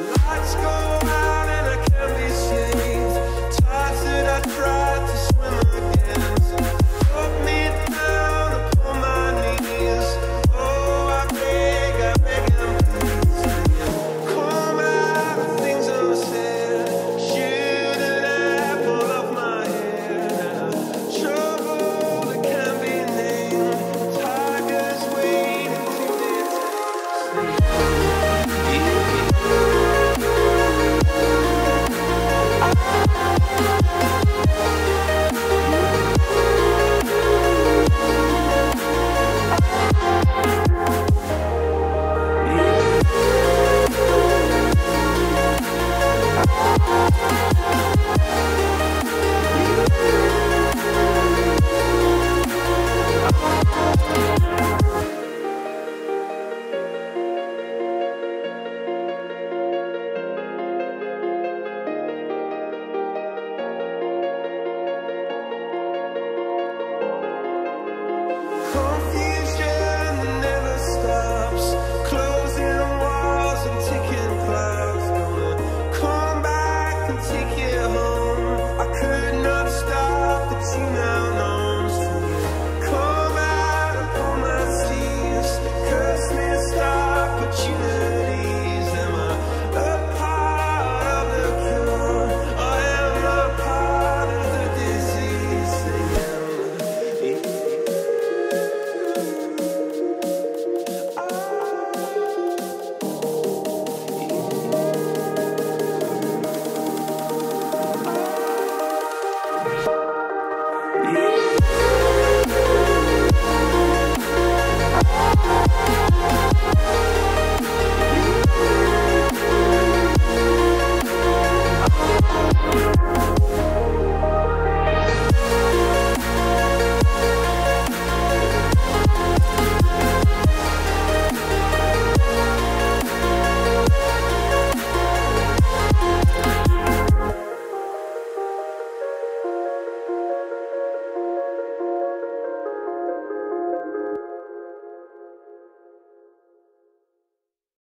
Let's go.